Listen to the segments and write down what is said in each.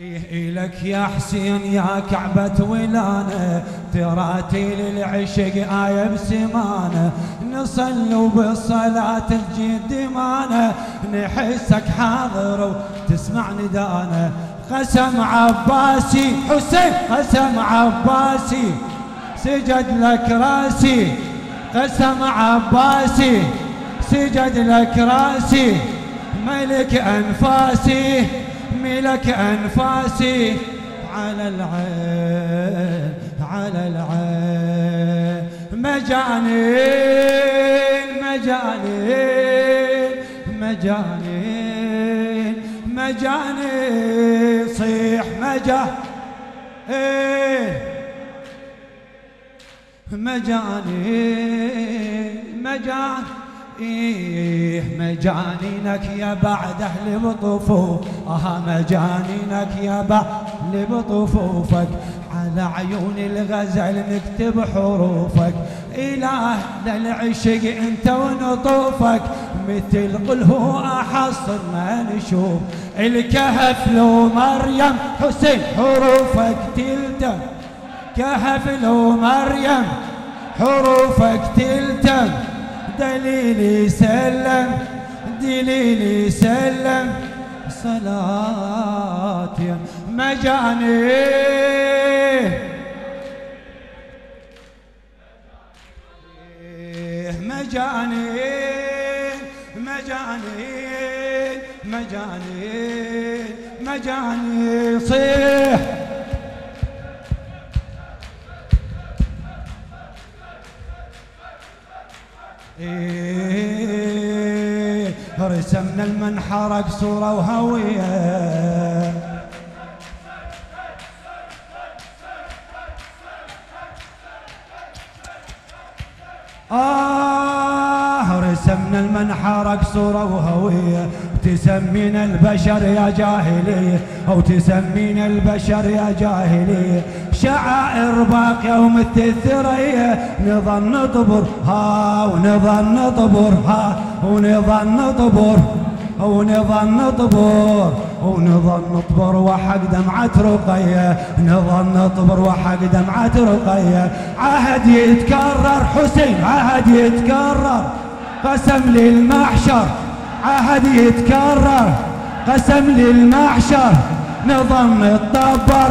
إلك يا حسين يا كعبة ولانة تراتي للعشق آية بسمانة نصلوا بالصلاة تجي دمانة نحسك حاضر وتسمع ندانة. قسم عباسي حسين قسم عباسي سجد لك راسي. قسم عباسي سجد لك راسي. ملك أنفاسي. ملك أنفاسي على العين على العين مجانين مجانين مجانين مجانين صيح مجانين مجانين مجانين إيه مجانينك يا بعد أهل بطفوف مجانينك يا بعد بطفوفك على عيون الغزل نكتب حروفك. إله للعشق أنت ونطوفك. مثل قل هو أحصر ما نشوف الكهف لو مريم حسين حروفك تلتم كهف لو مريم حروفك تلتم دليلي سلم دليلي سلم. صلاتي مجاني. مجاني مجاني مجاني مجاني. صيح. إيه رسمنا المنحرق صورة وهوية. رسمنا المنحرق صورة وهوية. تسمينا البشر يا جاهلية أو تسمينا البشر يا جاهلية. شعائر باقية ومثل الثريا نظل نطبر ها ونظل نطبر ها ونظل نطبر ونظل نطبر ونظل نطبر وحق دمعة رقية. نظل نطبر وحق دمعة رقية. عهد يتكرر حسين عهد يتكرر. قسم للمحشر عهد يتكرر. قسم للمحشر نظل نطبر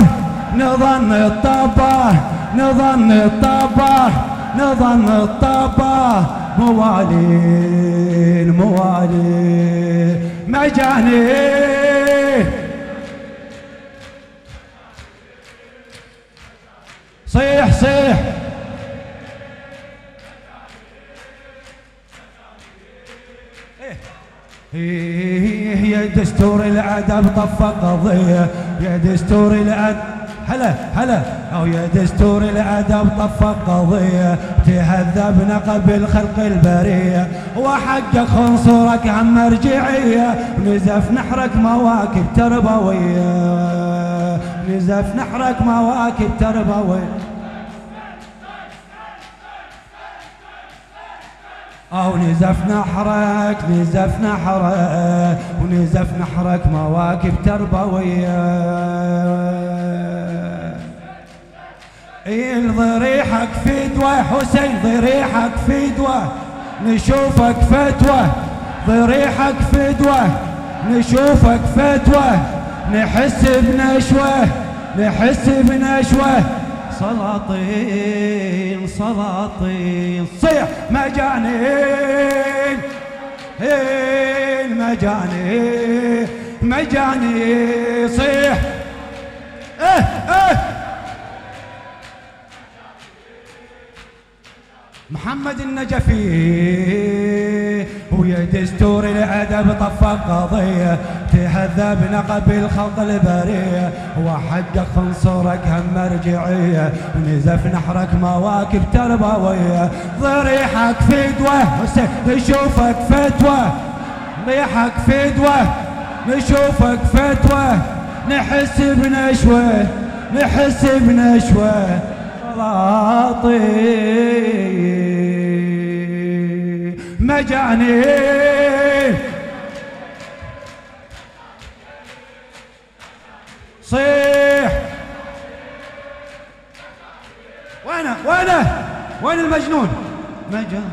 نظن الطبا نظن الطبا نظن الطبا موالين موالين مجاني يا دستور الأدب طفى قضية. يا دستور الأدب هلا هلا. أو يا دستور الادب طفى قضية. تهذبنا قبل خلق البرية. وحقق خنصرك عن مرجعية. نزف نحرك مواكب تربوية. نزف نحرك مواكب تربوية. أو نزف نحرك نزف نحرك ونزف نحرك مواكب تربوية. ضريحك فدوة حسين ضريحك فدوة نشوفك فتوى ضريحك فدوة نشوفك فتوى نحس بنشوة نحس بنشوة. سلاطين سلاطين. صيح مجانين مجانين مجانين صيح. آه آه محمد النجفي. ويا دستور الادب طفى قضيه تهذبنا قبل خلق البرية. وحق خنصرك هم مرجعية ونزف نحرك مواكب تربوية. ضريحك فدوة نشوفك فتوى ضيحك فدوة نشوفك فتوى نحس بنشوة نحس بنشوة. غلاطي مجاني صيح. وينه؟ وينه؟ وين المجنون؟ مجان.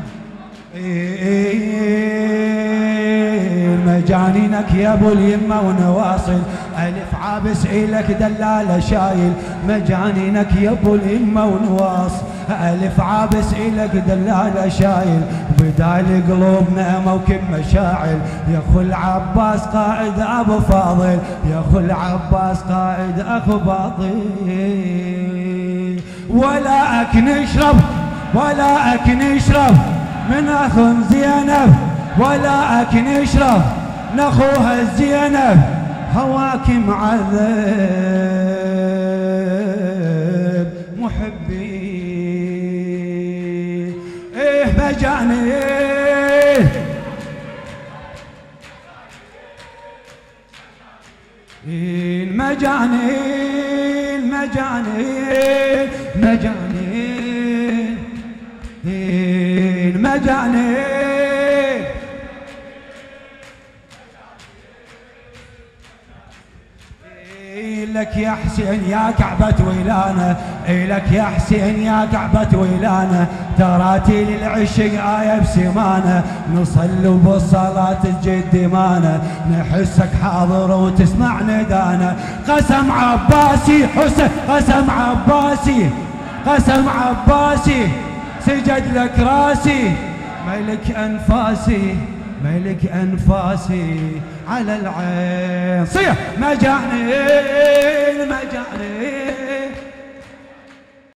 مجانينك يا أبو اليمة ونواصل. ألف عابس إلك دلاله شايل. مجانينك يا أبو اليمة ونواصل. ألف عابس إلك دلالة شايل بدال قلوبنا موكب مشاعل. يا أخو العباس قائد أبو فاضل يا أخو العباس قائد أخو باطل. ولا أكن أشرب ولا أكن أشرب من أخو زينب. ولا أكن أشرب نخوها الزينب هواك معذب. إيه مجاني المجاني المجاني مجاني المجاني لك يا حسين يا كعبة ويلانا لك يا حسين يا كعبة ويلانا تراتي للعشق آية بسمانة نصلي بالصلاة تجد دمانة نحسك حاضر وتسمع ندانا قسم عباسي حسين قسم عباسي قسم عباسي سجد لك راسي. ملك أنفاسي ملك أنفاسي. على العين صيح مجانين مجانين